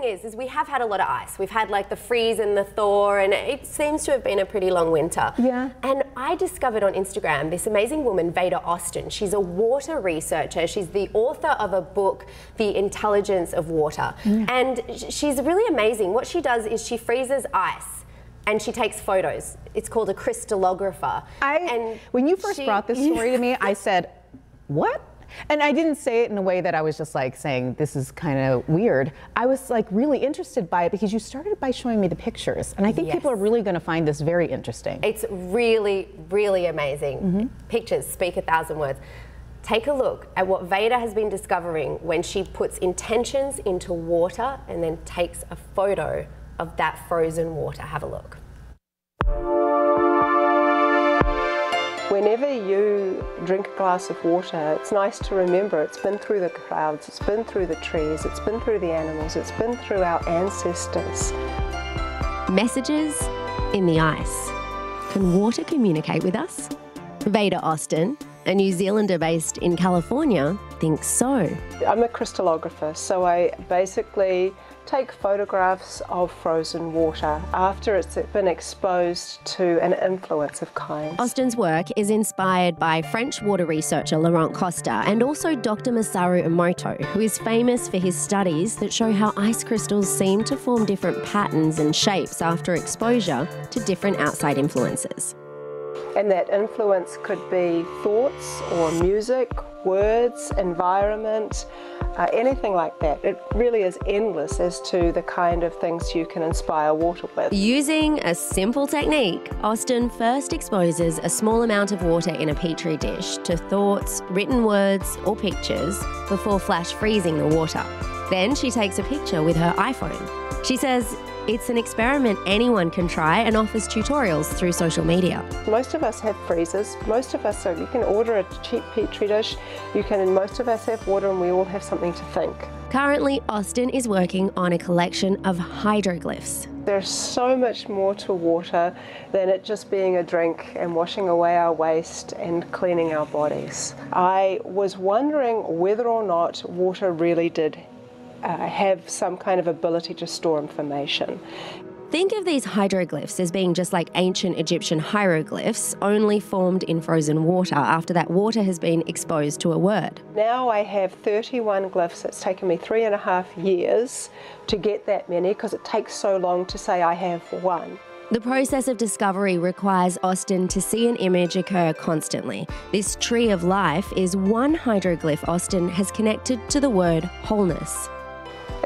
thing is, is we have had a lot of ice. We've had like the freeze and the thaw, and it seems to have been a pretty long winter. Yeah. And I discovered on Instagram this amazing woman, Veda Austin. She's a water researcher. She's the author of a book, The Intelligence of Water. Mm. And she's really amazing. What she does is she freezes ice and she takes photos. It's called a crystallographer. I, and when you first she- brought this story to me, I said, "What?" And I didn't say it in a way that I was just like saying this is kind of weird. I was like really interested by it because you started by showing me the pictures, and I think people are really going to find this very interesting. It's really, really amazing. Mm-hmm. Pictures speak a thousand words. Take a look at what Veda has been discovering when she puts intentions into water and then takes a photo of that frozen water. Have a look. Whenever you drink a glass of water, it's nice to remember it's been through the clouds, it's been through the trees, it's been through the animals, it's been through our ancestors. Messages in the ice. Can water communicate with us? Veda Austin, a New Zealander based in California, thinks so. I'm a crystallographer, so I basically take photographs of frozen water after it's been exposed to an influence of kind. Austin's work is inspired by French water researcher Laurent Costa and also Dr. Masaru Emoto, who is famous for his studies that show how ice crystals seem to form different patterns and shapes after exposure to different outside influences. And that influence could be thoughts or music, words, environment, uh, anything like that. It really is endless as to the kind of things you can inspire water with. Using a simple technique, Austin first exposes a small amount of water in a petri dish to thoughts, written words, or pictures before flash freezing the water. Then she takes a picture with her iPhone. She says it's an experiment anyone can try and offers tutorials through social media. Most of us have freezers. Most of us, so you can order a cheap petri dish. You can, and most of us have water and we all have something to think. Currently, Austin is working on a collection of hydroglyphs. There's so much more to water than it just being a drink and washing away our waste and cleaning our bodies. I was wondering whether or not water really did uh, have some kind of ability to store information. Think of these hydroglyphs as being just like ancient Egyptian hieroglyphs, only formed in frozen water after that water has been exposed to a word. Now I have 31 glyphs. It's taken me three and a half years to get that many because it takes so long to say I have one. The process of discovery requires Austin to see an image occur constantly. This tree of life is one hydroglyph Austin has connected to the word wholeness.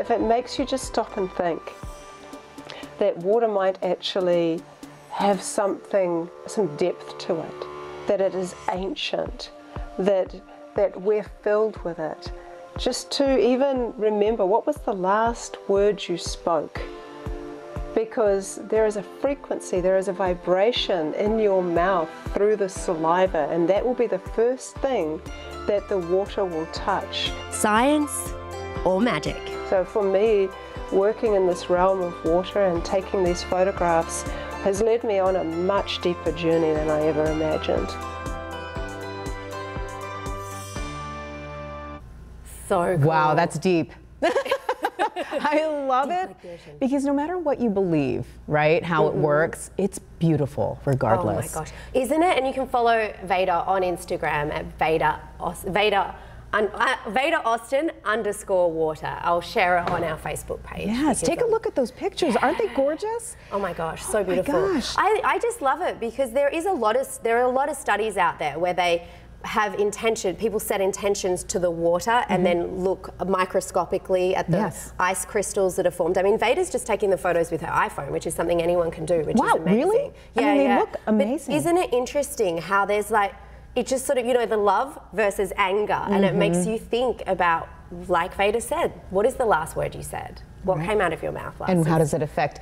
If it makes you just stop and think that water might actually have something, some depth to it, that it is ancient, that, that we're filled with it. Just to even remember what was the last word you spoke. Because there is a frequency, there is a vibration in your mouth through the saliva, and that will be the first thing that the water will touch. Science or magic? So for me, working in this realm of water and taking these photographs has led me on a much deeper journey than I ever imagined. So cool. Wow, that's deep. I love it because no matter what you believe, right, how it mm-hmm. works, it's beautiful regardless. Oh my gosh, isn't it? And you can follow Veda on Instagram at Veda Aus- Veda. Uh, Veda Austin underscore water. I'll share it on our Facebook page. Yes, take a look at those pictures. Aren't they gorgeous? Oh my gosh, so my beautiful. gosh. I, I just love it because there is a lot of there are a lot of studies out there where they have intention people set intentions to the water and then look microscopically at the. Yes. ice crystals that are formed. I mean, Veda's just taking the photos with her iPhone, which is something anyone can do, which Wow, is amazing. really? I mean, they look But amazing. isn't it interesting how there's like it just sort of you know the love versus anger, and it makes Mm-hmm. you think about like Veda said, what is the last word you said? What came out of your mouth last? And how does it affect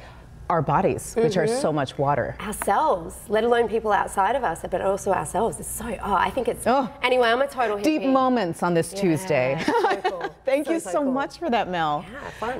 our bodies, which are Mm-hmm. so much water? ourselves, let alone people outside of us, but also ourselves. It's so, oh, I think it's, Oh, anyway, I'm a total hippie. Deep moments on this Tuesday. so cool. Thank So, you so so cool. much for that, Mel. Yeah, fun.